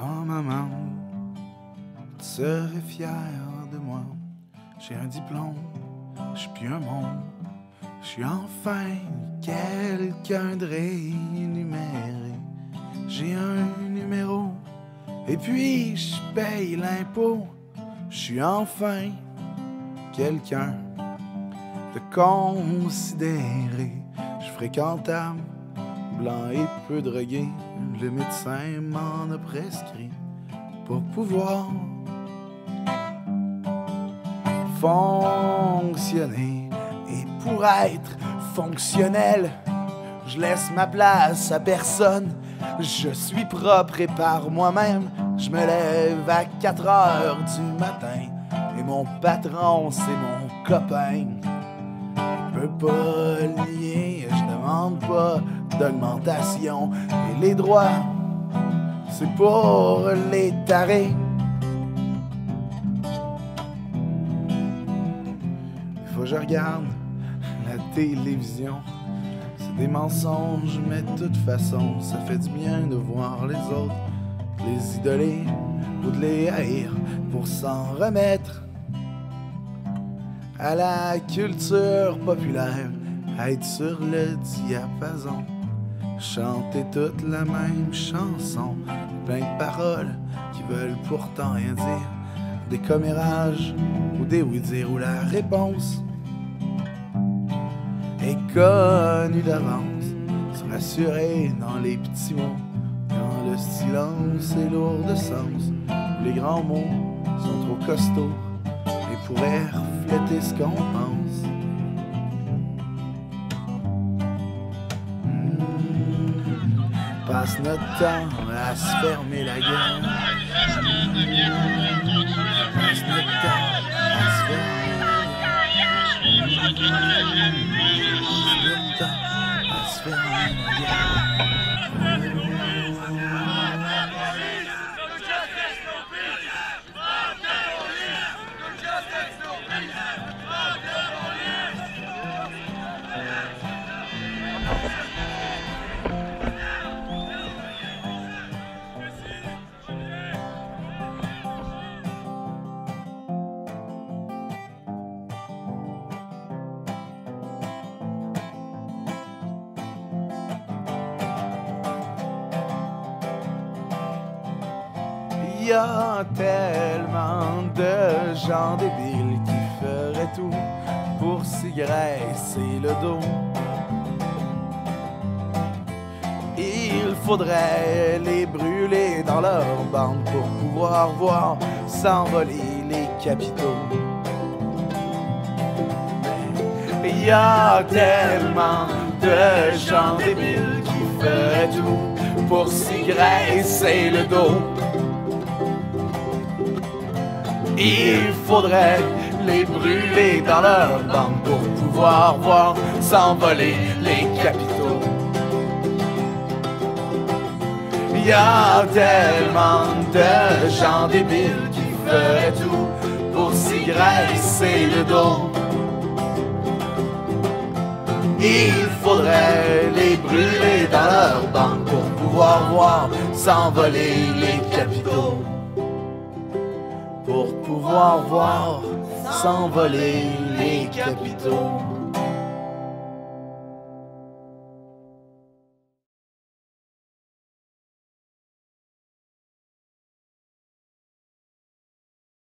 Oh maman, tu serais fière de moi. J'ai un diplôme, je suis un monde. Je suis enfin quelqu'un de rémunéré. J'ai un numéro, et puis je paye l'impôt. Je suis enfin quelqu'un de considéré. Je fréquentable, blanc et peu drogué. Le médecin m'en a prescrit pour pouvoir fonctionner. Et pour être fonctionnel, je laisse ma place à personne. Je suis propre et par moi-même, je me lève à 4 heures du matin. Et mon patron, c'est mon copain. Peux pas lier, je demande pas d'augmentation. Et les droits, c'est pour les tarés. Faut que je regarde la télévision. C'est des mensonges, mais de toute façon, ça fait du bien de voir les autres, les idoler ou de les haïr pour s'en remettre à la culture populaire, être sur le diapason, chanter toute la même chanson, plein de paroles qui veulent pourtant rien dire, des commérages ou des oui-dire où la réponse est connue d'avance, se rassurer dans les petits mots, quand le silence est lourd de sens, les grands mots sont trop costauds et pourraient refléter ce qu'on pense. Hmm. Passe notre temps à se fermer la gueule. Y a tellement de gens débiles qui feraient tout pour s'y graisser le dos. Il faudrait les brûler dans leur bande pour pouvoir voir s'envoler les capitaux. Il y a tellement de gens débiles qui feraient tout pour s'y graisser le dos. Il faudrait les brûler dans leur bande pour pouvoir voir s'envoler les capitaux. Il y a tellement de gens débiles qui feraient tout pour s'y graisser le dos. Il faudrait les brûler dans leur bande pour pouvoir voir s'envoler les capitaux pour pouvoir voir s'envoler les capitaux.